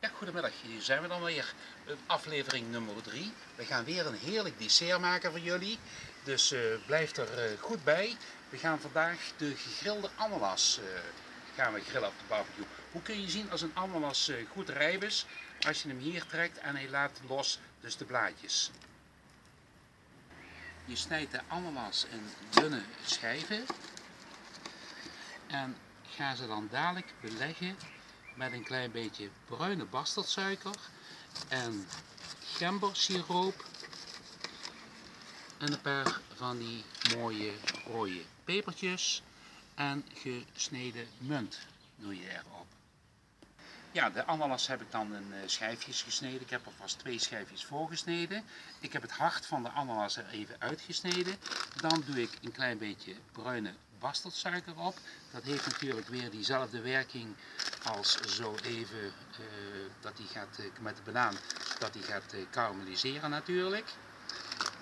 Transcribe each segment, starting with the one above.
Ja, goedemiddag. Hier zijn we dan weer. Aflevering nummer 3. We gaan weer een heerlijk dessert maken voor jullie. Dus uh, blijf er uh, goed bij. We gaan vandaag de gegrilde ananas gaan we grillen op de barbecue. Hoe kun je zien als een ananas goed rijp is? Als je hem hier trekt en hij laat los dus de blaadjes. Je snijdt de ananas in dunne schijven. En ga ze dan dadelijk beleggen met een klein beetje bruine bastardsuiker en gembersiroop en een paar van die mooie rode pepertjes en gesneden munt doe je erop. Ja, de ananas heb ik dan in eh, schijfjes gesneden. Ik heb er vast twee schijfjes voorgesneden. Ik heb het hart van de ananas er even uitgesneden. Dan doe ik een klein beetje bruine bastardsuiker op. Dat heeft natuurlijk weer diezelfde werking als zo even uh, dat die gaat uh, met de banaan, dat die gaat karamelliseren natuurlijk.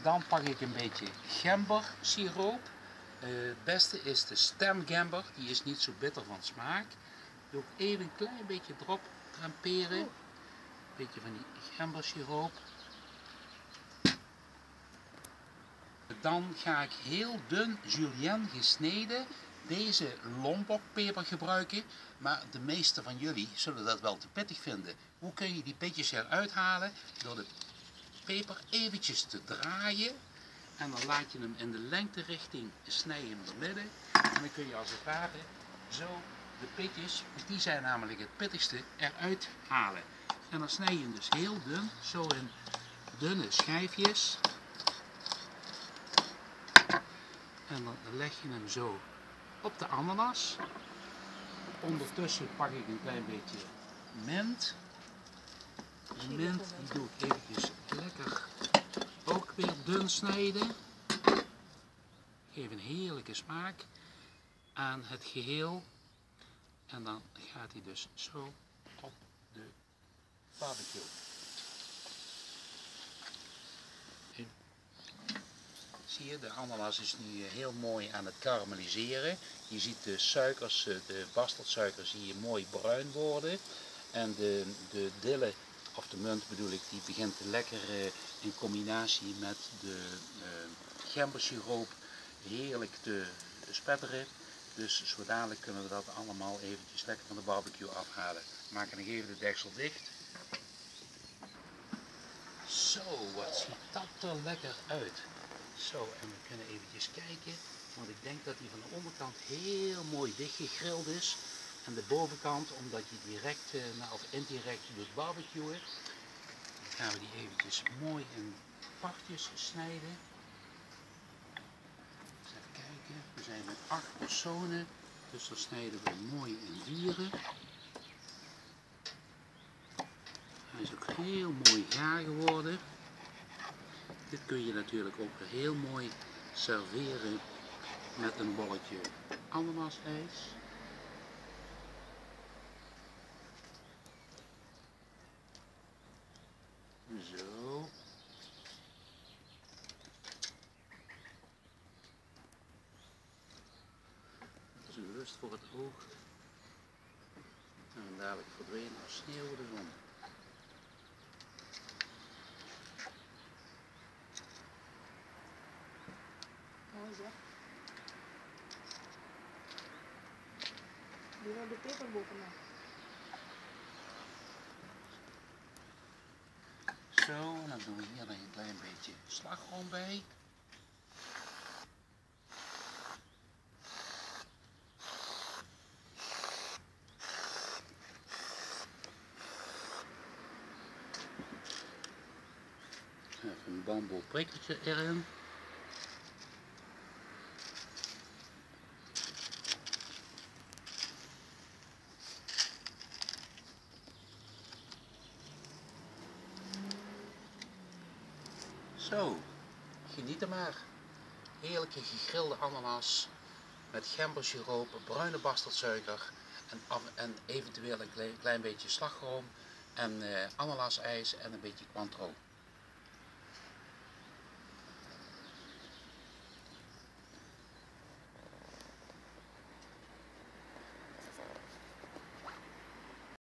Dan pak ik een beetje gembersiroop. het beste is de stemgember, die is niet zo bitter van smaak. Doe ik even een klein beetje erop tramperen. Een beetje van die gembersiroop. Dan ga ik heel dun julienne gesneden deze lombokpeper gebruiken. Maar de meeste van jullie zullen dat wel te pittig vinden. Hoe kun je die pitjes eruit halen? Door de peper eventjes te draaien. En dan laat je hem in de lengterichting snijden in het midden. En dan kun je als het ware zo de pitjes, want die zijn namelijk het pittigste, eruit halen. En dan snij je hem dus heel dun, zo in dunne schijfjes. En dan leg je hem zo op de ananas. Ondertussen pak ik een klein beetje mint. De mint die doe ik eventjes lekker ook weer dun snijden. Geef een heerlijke smaak aan het geheel. En dan gaat hij dus zo op de barbecue. Zie je, de ananas is nu eh, heel mooi aan het karamelliseren. Je ziet de suikers, eh, de bastardsuiker zie mooi bruin worden. En de, de dille, of de munt bedoel ik, die begint lekker eh, in combinatie met de uh, gembersiroop heerlijk te spetteren. Dus zo dadelijk kunnen we dat allemaal eventjes lekker van de barbecue afhalen. Maak nog even de deksel dicht. Zo, wat ziet dat er lekker uit. Zo, en we kunnen eventjes kijken, want ik denk dat die van de onderkant heel mooi dichtgegrild is. En de bovenkant, omdat je direct uh, of indirect doet barbecuen, gaan we die eventjes mooi in partjes snijden. Eens even kijken, we zijn met acht personen, dus dan snijden we mooi in vieren. Hij is ook heel mooi gaar geworden. Dit kun je natuurlijk ook heel mooi serveren met een bolletje ananasijs. Zo. Dat is een rust voor het oog. En dadelijk verdwenen als sneeuw de zon. zeg. Doe nou de peper bovenaan. Zo, dan doen we hier een klein beetje slagroom bij. Even een bamboe prikkeltje erin. Zo, geniet er maar. Heerlijke gegrilde ananas met gembersiroop, bruine bastardsuiker en, en eventueel een klein, beetje slagroom en uh, ananasijs en een beetje Cointreau.